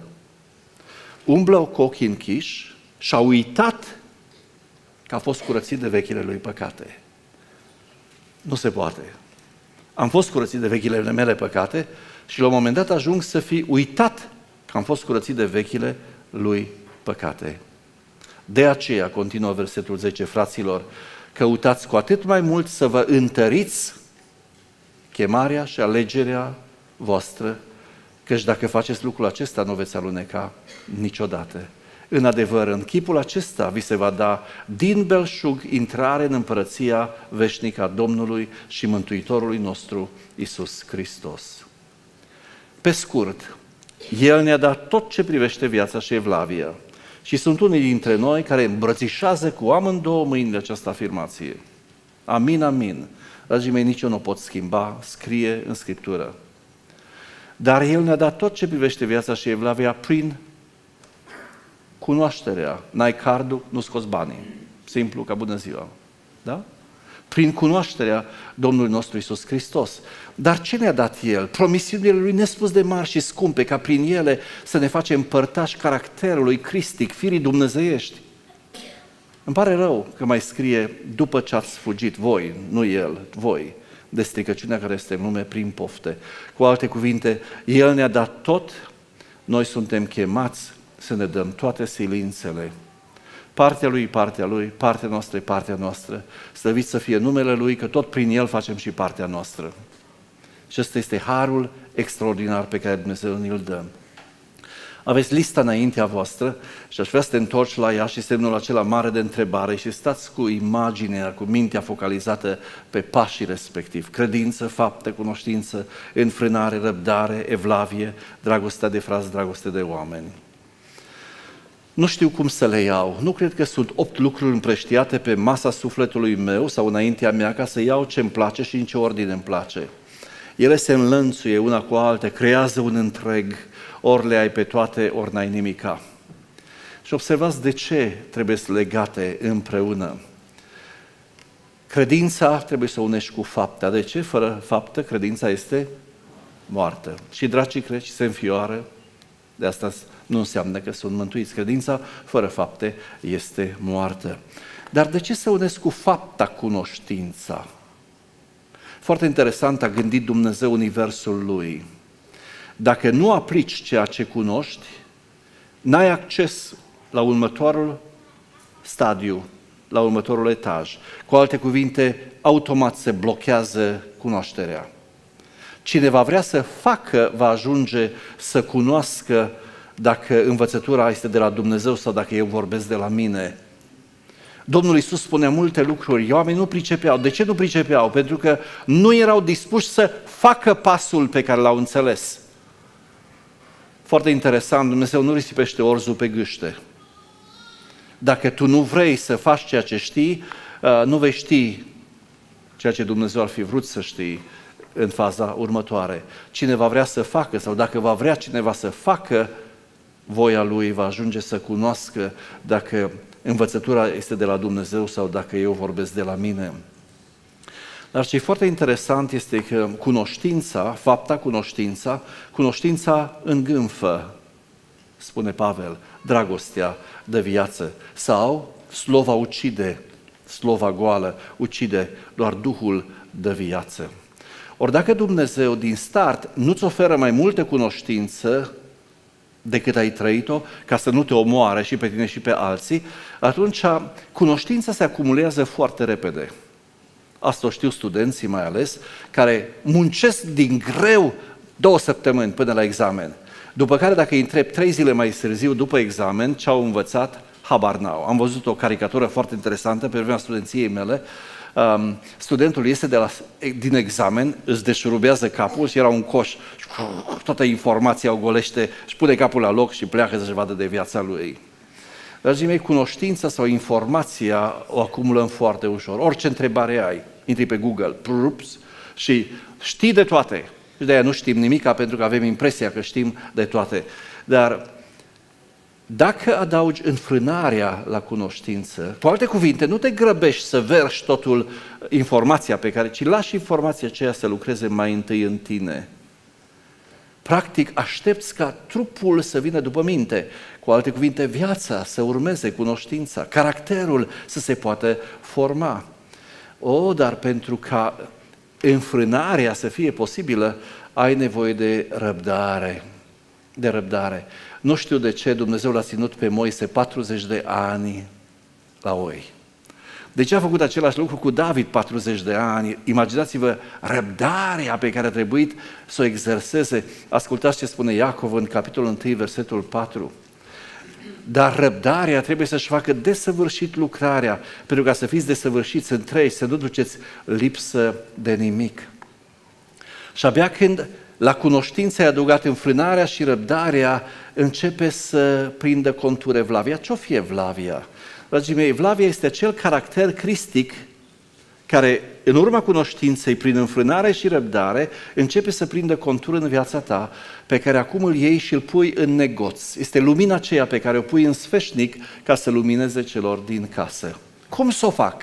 umblă cu ochii închiși și a uitat că a fost curățit de vechile lui păcate. Nu se poate. Am fost curățit de vechile mele păcate și la un moment dat ajung să fi uitat că am fost curățit de vechile lui păcate. De aceea, continuă versetul 10, fraților, căutați cu atât mai mult să vă întăriți chemarea și alegerea voastră, căci dacă faceți lucrul acesta, nu veți aluneca niciodată. În adevăr, în chipul acesta vi se va da din belșug intrare în împărăția veșnică a Domnului și Mântuitorului nostru, Isus Hristos. Pe scurt, El ne-a dat tot ce privește viața și evlavia. Și sunt unii dintre noi care îmbrățișează cu amândouă mâinile această afirmație. Amin, amin. Dragii mei, nici eu nu pot schimba, scrie în Scriptură. Dar El ne-a dat tot ce privește viața și evlavia prin cunoașterea. N-ai cardul, nu scoți banii. Simplu ca bună ziua. Da? Prin cunoașterea Domnului nostru Isus Hristos. Dar ce ne-a dat El? Promisiunile Lui nespus de mari și scumpe, ca prin ele să ne facem părtași caracterului cristic, firii dumnezeiești. Îmi pare rău că mai scrie după ce ați fugit voi, nu El, voi, de stricăciunea care este în lume prin pofte. Cu alte cuvinte, El ne-a dat tot, noi suntem chemați să ne dăm toate silințele. Partea Lui partea Lui, partea noastră e partea noastră. Slăvit să fie numele Lui, că tot prin El facem și partea noastră. Și ăsta este harul extraordinar pe care Dumnezeu ne-l dă. Aveți lista înaintea voastră și aș vrea să te întorci la ea și semnul acela mare de întrebare și stați cu imaginea, cu mintea focalizată pe pașii respectiv. Credință, fapte, cunoștință, înfrânare, răbdare, evlavie, dragostea de frați, dragoste de oameni. Nu știu cum să le iau. Nu cred că sunt opt lucruri împrăștiate pe masa sufletului meu sau înaintea mea ca să iau ce îmi place și în ce ordine îmi place. Ele se înlănțuie una cu alta, creează un întreg, ori le ai pe toate, ori n-ai nimica. Și observați de ce trebuie să legate împreună. Credința trebuie să o unești cu fapta. De ce? Fără faptă, credința este moartă. Și dracii crești se înfioară, de asta nu înseamnă că sunt mântuiți. Credința fără fapte este moartă. Dar de ce să unesc cu fapta cunoștința? Foarte interesant a gândit Dumnezeu universul lui. Dacă nu aplici ceea ce cunoști, n-ai acces la următorul stadiu, la următorul etaj. Cu alte cuvinte, automat se blochează cunoașterea. Cine va vrea să facă, va ajunge să cunoască dacă învățătura este de la Dumnezeu sau dacă eu vorbesc de la mine. Domnul Iisus spunea multe lucruri, oamenii nu pricepeau. De ce nu pricepeau? Pentru că nu erau dispuși să facă pasul pe care l-au înțeles. Foarte interesant, Dumnezeu nu risipește orzul pe gâște. Dacă tu nu vrei să faci ceea ce știi, uh, nu vei ști ceea ce Dumnezeu ar fi vrut să știi în faza următoare. Cine va vrea să facă sau dacă va vrea cineva să facă, voia lui va ajunge să cunoască dacă învățătura este de la Dumnezeu sau dacă eu vorbesc de la mine. Dar ce e foarte interesant este că cunoștința, fapta cunoștința, cunoștința îngânfă, spune Pavel, dragostea de viață. Sau slova ucide, slova goală ucide doar Duhul de viață. Ori dacă Dumnezeu din start nu-ți oferă mai multă cunoștință decât ai trăit-o, ca să nu te omoare și pe tine și pe alții, atunci cunoștința se acumulează foarte repede. Asta o știu studenții mai ales, care muncesc din greu două săptămâni până la examen. După care, dacă îi întreb trei zile mai târziu, după examen, ce au învățat, habar n-au. Am văzut o caricatură foarte interesantă pe vremea studenției mele, um, studentul este de la, din examen, îți deșurubează capul și era un coș și toată informația o golește și pune capul la loc și pleacă să-și vadă de viața lui. Dragii mei, cunoștința sau informația o acumulăm foarte ușor. Orice întrebare ai, intri pe Google, prups, și știi de toate. Și de aia nu știm nimica pentru că avem impresia că știm de toate. Dar Dacă adaugi înfrânarea la cunoștință, cu alte cuvinte, nu te grăbești să verși totul informația pe care, ci lași informația aceea să lucreze mai întâi în tine. Practic, aștepți ca trupul să vină după minte, cu alte cuvinte, viața să urmeze cunoștința, caracterul să se poată forma. O, dar pentru ca înfrânarea să fie posibilă, ai nevoie de răbdare. De răbdare. Nu știu de ce Dumnezeu l-a ținut pe Moise 40 de ani la oi. De ce a făcut același lucru cu David 40 de ani? Imaginați-vă răbdarea pe care a trebuit să o exerseze. Ascultați ce spune Iacov în capitolul 1, versetul 4. Dar răbdarea trebuie să-și facă desăvârșit lucrarea, pentru ca să fiți desăvârșiți în trei, să nu duceți lipsă de nimic. Și abia când la cunoștință ai adăugat înfrânarea și răbdarea, începe să prindă contur Evlavia. Ce-o fie Evlavia? Dragii mei, Evlavia este acel caracter cristic care, în urma cunoștinței, prin înfrânare și răbdare, începe să prindă contur în viața ta, pe care acum îl iei și îl pui în negoț. Este lumina aceea pe care o pui în sfeșnic ca să lumineze celor din casă. Cum să o fac?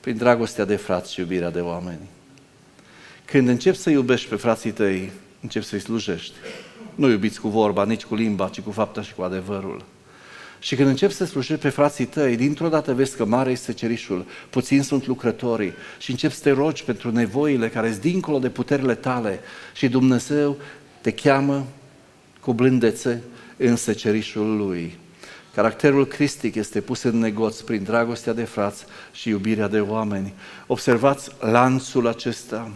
Prin dragostea de frați și iubirea de oameni. Când începi să iubești pe frații tăi, începi să-i slujești. Nu iubiți cu vorba, nici cu limba, ci cu fapta și cu adevărul. Și când începi să slujești pe frații tăi, dintr-o dată vezi că mare este cerișul, puțin sunt lucrătorii și începi să te rogi pentru nevoile care sunt dincolo de puterile tale și Dumnezeu te cheamă cu blândețe în secerișul Lui. Caracterul cristic este pus în negoț prin dragostea de frați și iubirea de oameni. Observați lanțul acesta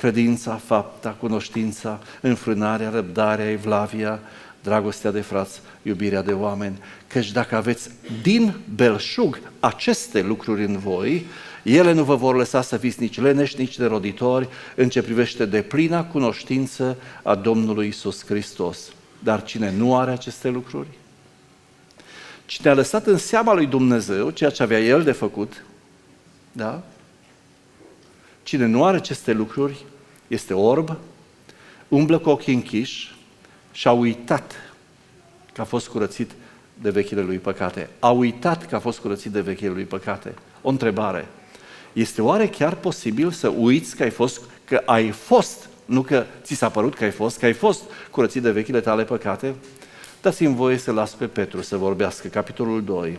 credința, fapta, cunoștința, înfrânarea, răbdarea, evlavia, dragostea de frați, iubirea de oameni. Căci dacă aveți din belșug aceste lucruri în voi, ele nu vă vor lăsa să fiți nici leneși, nici neroditori în ce privește de plina cunoștință a Domnului Isus Hristos. Dar cine nu are aceste lucruri? Cine a lăsat în seama lui Dumnezeu ceea ce avea El de făcut, da? Cine nu are aceste lucruri este orb, umblă cu ochii închiși și a uitat că a fost curățit de vechile lui păcate. A uitat că a fost curățit de vechile lui păcate. O întrebare. Este oare chiar posibil să uiți că ai fost, că ai fost, nu că ți s-a părut că ai fost, că ai fost curățit de vechile tale păcate? Dați-mi voie să las pe Petru să vorbească, capitolul 2.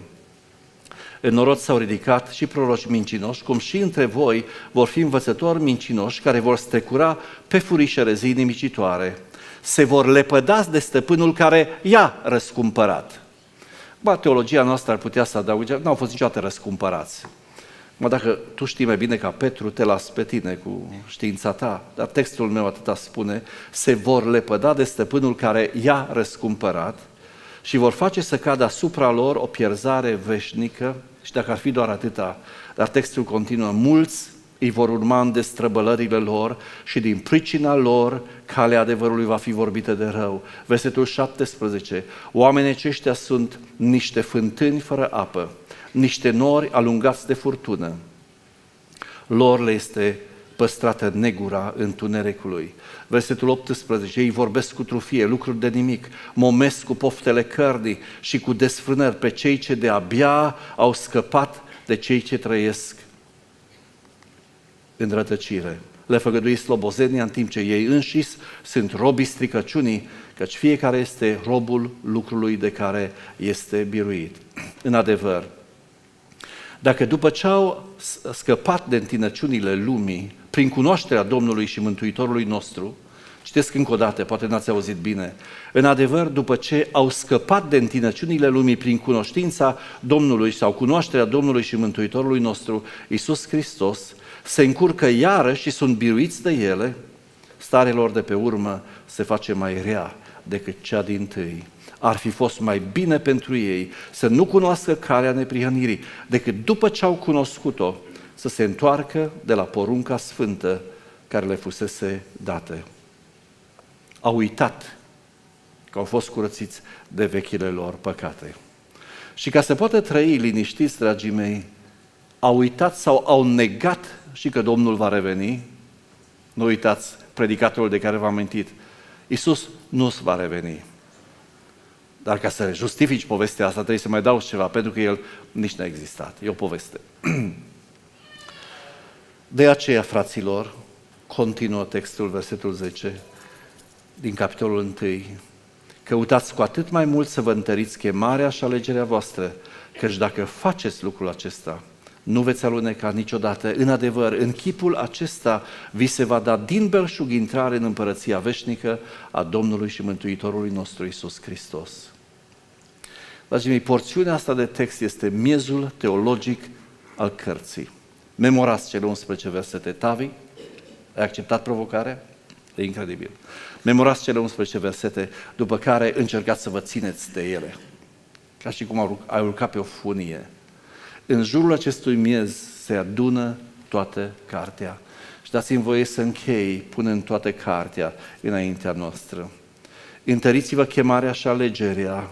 În norod s-au ridicat și proroci mincinoși, cum și între voi vor fi învățători mincinoși care vor strecura pe furișele zii nimicitoare. Se vor lepăda de stăpânul care i-a răscumpărat. Ba, teologia noastră ar putea să adauge, nu au fost niciodată răscumpărați. Mă, dacă tu știi mai bine ca Petru, te las pe tine cu știința ta, dar textul meu atâta spune, se vor lepăda de stăpânul care i-a răscumpărat și vor face să cadă asupra lor o pierzare veșnică și dacă ar fi doar atâta, dar textul continuă, mulți îi vor urma în destrăbălările lor și din pricina lor calea adevărului va fi vorbită de rău. Versetul 17. Oamenii aceștia sunt niște fântâni fără apă, niște nori alungați de furtună. Lor le este păstrată negura întunericului. Versetul 18, ei vorbesc cu trufie, lucruri de nimic, momesc cu poftele cărnii și cu desfrânări pe cei ce de-abia au scăpat de cei ce trăiesc în rătăcire. Le făgădui slobozenia în timp ce ei înșis sunt robii stricăciunii, căci fiecare este robul lucrului de care este biruit. *clears throat* În adevăr, dacă după ce au scăpat de întinăciunile lumii, prin cunoașterea Domnului și Mântuitorului nostru, citesc încă o dată, poate n-ați auzit bine, în adevăr, după ce au scăpat de întinăciunile lumii prin cunoștința Domnului sau cunoașterea Domnului și Mântuitorului nostru, Isus Hristos, se încurcă iară și sunt biruiți de ele, starea lor de pe urmă se face mai rea decât cea din tâi. Ar fi fost mai bine pentru ei să nu cunoască calea neprihănirii, decât după ce au cunoscut-o, să se întoarcă de la porunca sfântă care le fusese dată. Au uitat că au fost curățiți de vechile lor păcate. Și ca să poată trăi liniștiți, dragii mei, au uitat sau au negat și că Domnul va reveni. Nu uitați predicatorul de care v-am mintit. Iisus nu va reveni. Dar ca să justifici povestea asta, trebuie să mai dau ceva, pentru că el nici n-a existat. E o poveste. *clears throat* De aceea, fraților, continuă textul, versetul 10, din capitolul 1. Căutați cu atât mai mult să vă întăriți chemarea și alegerea voastră, căci dacă faceți lucrul acesta, nu veți aluneca niciodată. În adevăr, în chipul acesta vi se va da din belșug intrare în împărăția veșnică a Domnului și Mântuitorului nostru Isus Hristos. Dragii mei, porțiunea asta de text este miezul teologic al cărții. Memorați cele 11 versete. Tavi, ai acceptat provocarea? E incredibil. Memorați cele 11 versete, după care încercați să vă țineți de ele. Ca și cum ai urcat pe o funie. În jurul acestui miez se adună toată cartea. Și dați-mi voie să închei punând toată cartea înaintea noastră. Întăriți-vă chemarea și alegerea.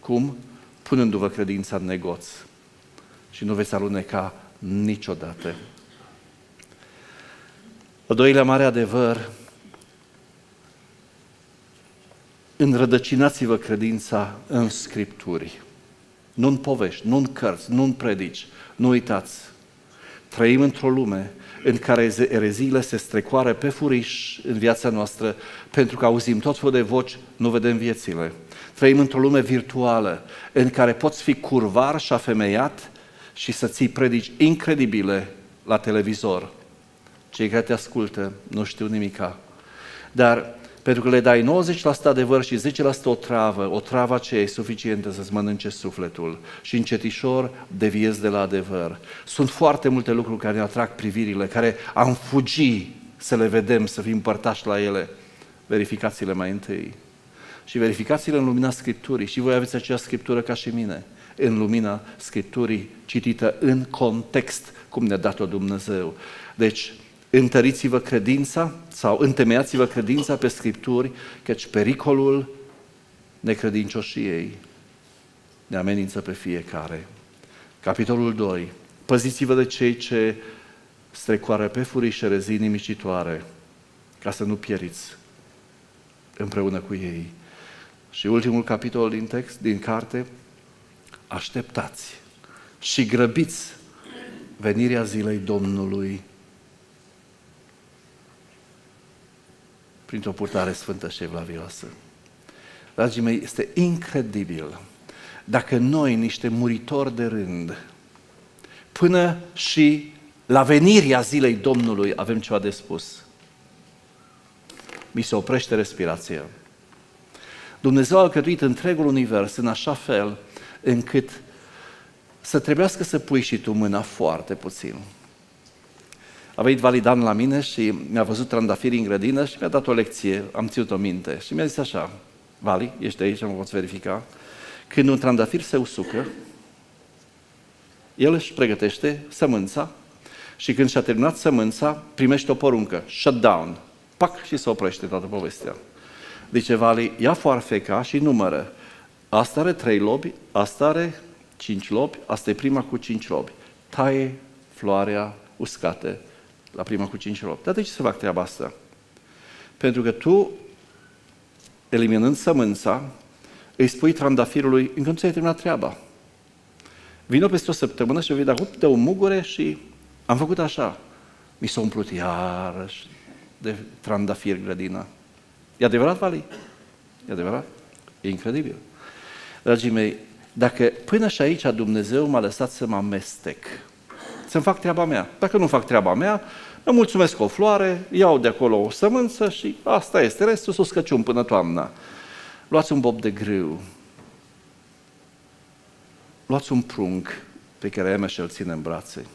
Cum? Punându-vă credința în negoț. Și nu veți aluneca niciodată. Al doilea mare adevăr, înrădăcinați-vă credința în Scripturi. Nu în povești, nu în cărți, nu în predici. Nu uitați, trăim într-o lume în care ereziile se strecoare pe furiș în viața noastră pentru că auzim tot felul de voci, nu vedem viețile. Trăim într-o lume virtuală în care poți fi curvar și afemeiat și să ții predici incredibile la televizor. Cei care te ascultă nu știu nimica. Dar pentru că le dai 90% adevăr și 10% o travă, o travă aceea e suficientă să-ți mănânce sufletul și încetișor deviezi de la adevăr. Sunt foarte multe lucruri care ne atrag privirile, care am fugi să le vedem, să fim părtași la ele. Verificați-le mai întâi. Și verificați-le în lumina Scripturii. Și voi aveți aceeași Scriptură ca și mine, în lumina Scripturii, citită în context, cum ne-a dat-o Dumnezeu. Deci, întăriți-vă credința sau întemeiați-vă credința pe Scripturi, căci pericolul necredincioșiei ne amenință pe fiecare. Capitolul 2. Păziți-vă de cei ce strecoară pe furișe rezii nimicitoare, ca să nu pieriți împreună cu ei. Și ultimul capitol din text, din carte, așteptați și grăbiți venirea zilei Domnului printr-o purtare sfântă și evlavioasă. Dragii mei, este incredibil dacă noi, niște muritori de rând, până și la venirea zilei Domnului avem ceva de spus. Mi se oprește respirația. Dumnezeu a alcătuit întregul univers în așa fel încât să trebuiască să pui și tu mâna foarte puțin. A venit Validan la mine și mi-a văzut trandafiri în grădină și mi-a dat o lecție, am ținut-o minte. Și mi-a zis așa, Vali, ești aici, mă poți verifica, când un trandafir se usucă, el își pregătește sămânța și când și-a terminat sămânța, primește o poruncă, shutdown, pac, și se oprește toată povestea. Zice Vali, ia foarfeca și numără. Asta are trei lobi, asta are cinci lobi, asta e prima cu cinci lobi. Taie floarea uscată la prima cu cinci robi. Dar de ce să fac treaba asta? Pentru că tu, eliminând sămânța, îi spui trandafirului, încă nu ți-ai terminat treaba. Vino peste o săptămână și vei da de o mugure și am făcut așa. Mi s-a umplut iarăși de trandafir grădina. E adevărat, Vali? E adevărat? E incredibil. Dragii mei, dacă până și aici Dumnezeu m-a lăsat să mă amestec, să-mi fac treaba mea. Dacă nu fac treaba mea, îmi mulțumesc o floare, iau de acolo o sămânță și asta este. Restul s-o scăciun până toamna. Luați un bob de grâu. Luați un prunc pe care Eme și-l ține în brațe.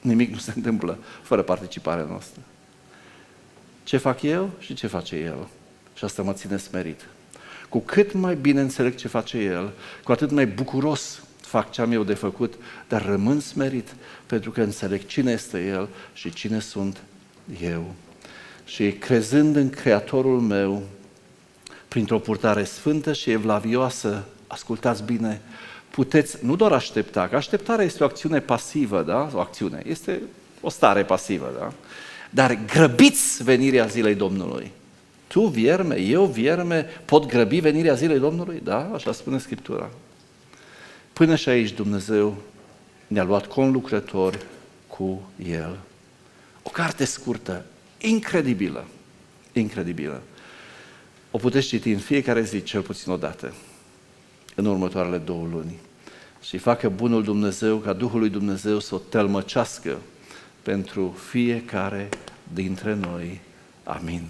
Nimic nu se întâmplă fără participarea noastră. Ce fac eu și ce face el? Și asta mă ține smerit. Cu cât mai bine înțeleg ce face el, cu atât mai bucuros fac ce am eu de făcut, dar rămân smerit pentru că înțeleg cine este El și cine sunt eu. Și crezând în Creatorul meu, printr-o purtare sfântă și evlavioasă, ascultați bine, puteți nu doar aștepta, că așteptarea este o acțiune pasivă, da? O acțiune, este o stare pasivă, da? Dar grăbiți venirea zilei Domnului. Tu vierme, eu vierme, pot grăbi venirea zilei Domnului? Da, așa spune Scriptura. Până și aici Dumnezeu ne-a luat conlucrători cu El. O carte scurtă, incredibilă, incredibilă. O puteți citi în fiecare zi, cel puțin o dată, în următoarele două luni. Și facă bunul Dumnezeu ca Duhul lui Dumnezeu să o tălmăcească pentru fiecare dintre noi. Amin.